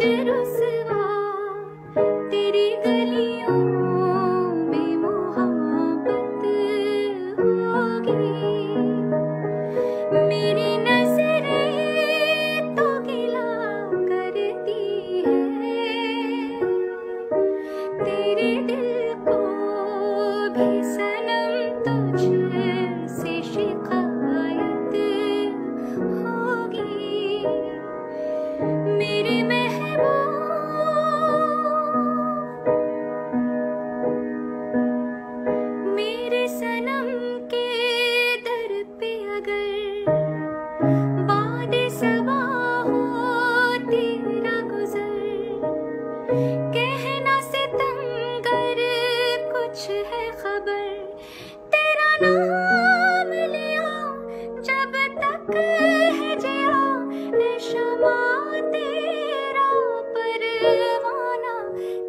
तेरी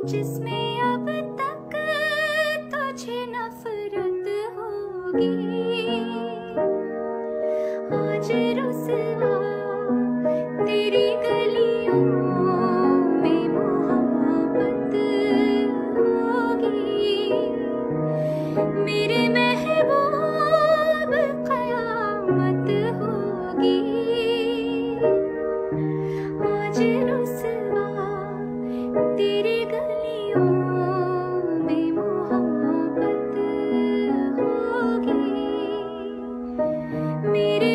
में अब तक तुझे नफरत होगी। आज रुसवा need